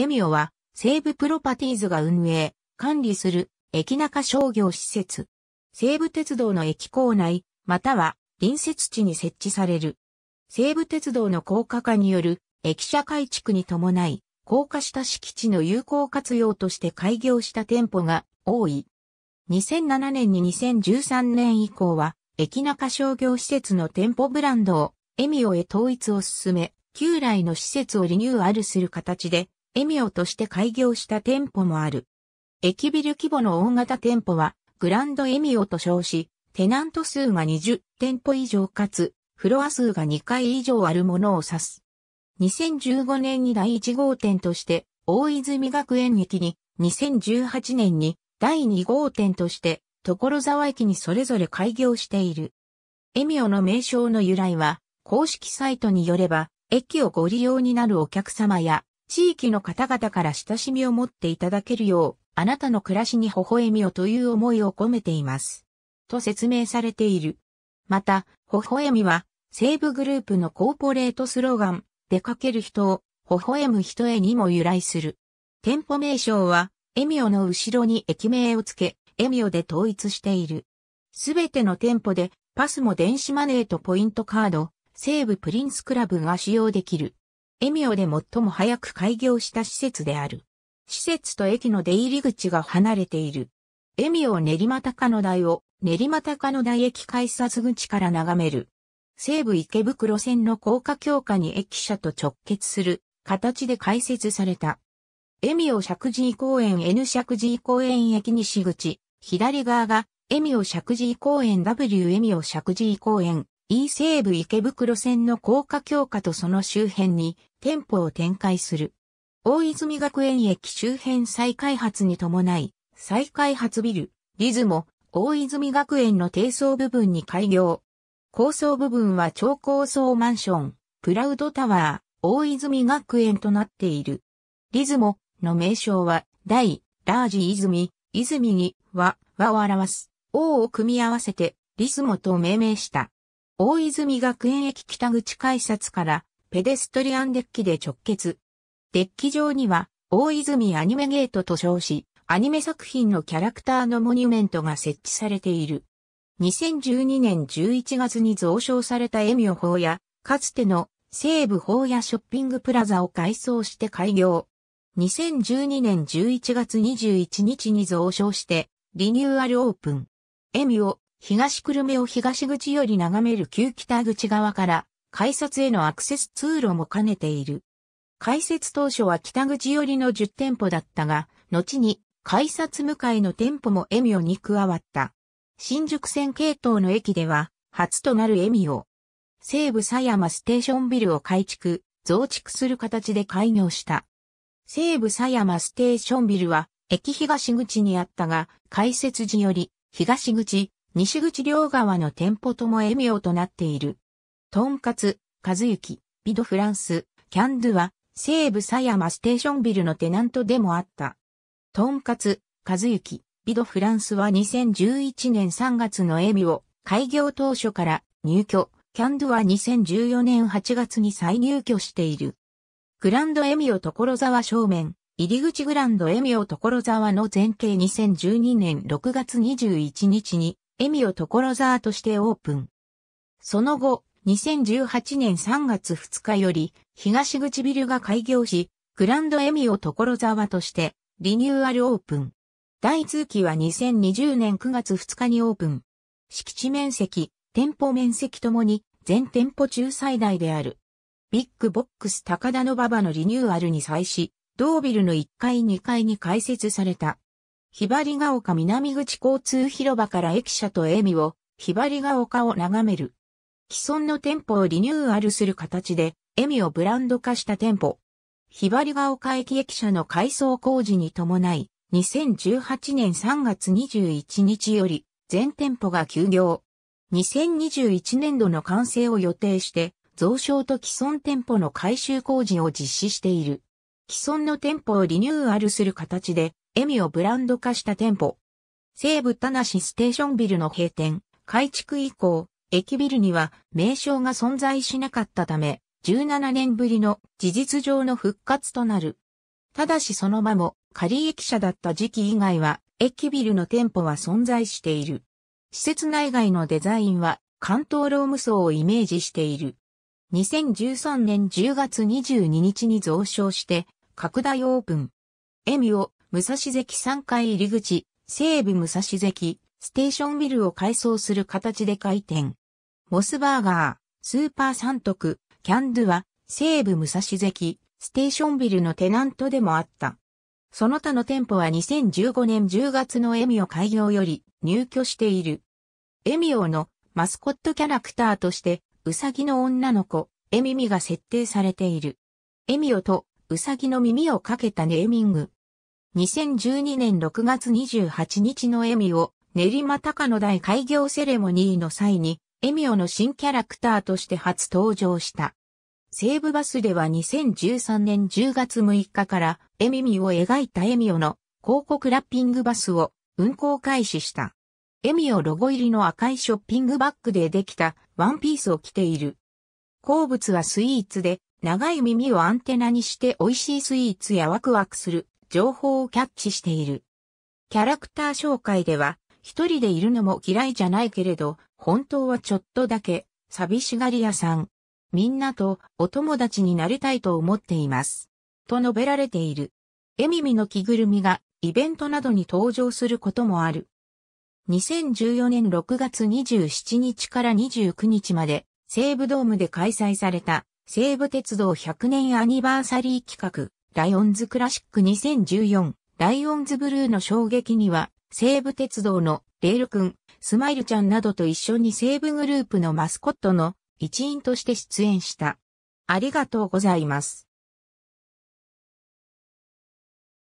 エミオは西武プロパティーズが運営、管理する駅中商業施設。西武鉄道の駅構内、または隣接地に設置される。西武鉄道の高架化による駅舎改築に伴い、高架した敷地の有効活用として開業した店舗が多い。2007年に2013年以降は、駅中商業施設の店舗ブランドをエミオへ統一を進め、旧来の施設をリニューアルする形で、エミオとして開業した店舗もある。駅ビル規模の大型店舗は、グランドエミオと称し、テナント数が20店舗以上かつ、フロア数が2回以上あるものを指す。2015年に第1号店として、大泉学園駅に、2018年に第2号店として、所沢駅にそれぞれ開業している。エミオの名称の由来は、公式サイトによれば、駅をご利用になるお客様や、地域の方々から親しみを持っていただけるよう、あなたの暮らしに微笑みをという思いを込めています。と説明されている。また、微笑みは、西武グループのコーポレートスローガン、出かける人を、微笑む人へにも由来する。店舗名称は、エミオの後ろに駅名をつけ、エミオで統一している。すべての店舗で、パスも電子マネーとポイントカード、西武プリンスクラブが使用できる。エミオで最も早く開業した施設である。施設と駅の出入り口が離れている。エミオ練馬高野台を練馬高野台駅改札口から眺める。西武池袋線の高架橋下に駅舎と直結する形で開設された。エミオ石神井公園 N 石神井公園駅西口、左側がエミオ石神井公園 W エミオ石神井公園 E 西武池袋線の高架橋下とその周辺に店舗を展開する。大泉学園駅周辺再開発に伴い、再開発ビル、リズモ、大泉学園の低層部分に開業。高層部分は超高層マンション、プラウドタワー、大泉学園となっている。リズモの名称は、大、ラージ泉、泉に、和、和を表す、王を組み合わせて、リズモと命名した。大泉学園駅北口改札からペデストリアンデッキで直結。デッキ上には大泉アニメゲートと称し、アニメ作品のキャラクターのモニュメントが設置されている。2012年11月に増床されたエミオ法や、かつての西武法やショッピングプラザを改装して開業。2012年11月21日に増床してリニューアルオープン。エミオ東久留米を東口より眺める旧北口側から改札へのアクセス通路も兼ねている。開設当初は北口寄りの10店舗だったが、後に改札向かいの店舗もエミオに加わった。新宿線系統の駅では初となるエミオ。西武狭山ステーションビルを改築、増築する形で開業した。西武狭山ステーションビルは駅東口にあったが、開設時より東口、西口両側の店舗ともエミオとなっている。トンカツ、和幸、ビドフランス、キャンドゥは、西武狭山ステーションビルのテナントでもあった。トンカツ、和幸、ビドフランスは2011年3月のエミオ、開業当初から入居、キャンドゥは2014年8月に再入居している。グランドエミオ所沢正面、入り口グランドエミオ所沢の前景2012年6月21日にエミオ所沢としてオープン。その後、2018年3月2日より、東口ビルが開業し、グランドエミオ所沢として、リニューアルオープン。第 II期は2020年9月2日にオープン。敷地面積、店舗面積ともに、全店舗中最大である。ビッグボックス高田馬場のリニューアルに際し、同ビルの1階2階に開設された。ひばりが丘南口交通広場から駅舎とエミオ、ひばりが丘を眺める。既存の店舗をリニューアルする形で、エミをブランド化した店舗。ひばりが丘駅駅舎の改装工事に伴い、2018年3月21日より、全店舗が休業。2021年度の完成を予定して、増床と既存店舗の改修工事を実施している。既存の店舗をリニューアルする形で、エミをブランド化した店舗。西武田無ステーションビルの閉店、改築以降、駅ビルには名称が存在しなかったため、17年ぶりの事実上の復活となる。ただしそのまも仮駅舎だった時期以外は駅ビルの店舗は存在している。施設内外のデザインは関東ローム層をイメージしている。2013年10月22日に増床して拡大オープン。エミオ、武蔵関3階入り口、西武武蔵関、ステーションビルを改装する形で開店。モスバーガー、スーパー三徳、キャンドゥは、西武武蔵関、ステーションビルのテナントでもあった。その他の店舗は2015年10月のエミオ開業より入居している。エミオのマスコットキャラクターとして、ウサギの女の子、エミミが設定されている。エミオとウサギの耳をかけたネーミング。2012年6月28日のエミオ、練馬高野台開業セレモニーの際に、エミオの新キャラクターとして初登場した。西武バスでは2013年10月6日からエミミを描いたエミオの広告ラッピングバスを運行開始した。エミオロゴ入りの赤いショッピングバッグでできたワンピースを着ている。好物はスイーツで長い耳をアンテナにして美味しいスイーツやワクワクする情報をキャッチしている。キャラクター紹介では一人でいるのも嫌いじゃないけれど本当はちょっとだけ寂しがり屋さんみんなとお友達になりたいと思っています。と述べられている。エミミの着ぐるみがイベントなどに登場することもある。2014年6月27日から29日まで西武ドームで開催された西武鉄道100年アニバーサリー企画ライオンズクラシック2014ライオンズブルーの衝撃には西武鉄道のレールくん、スマイルちゃんなどと一緒に西武グループのマスコットの一員として出演した。ありがとうございます。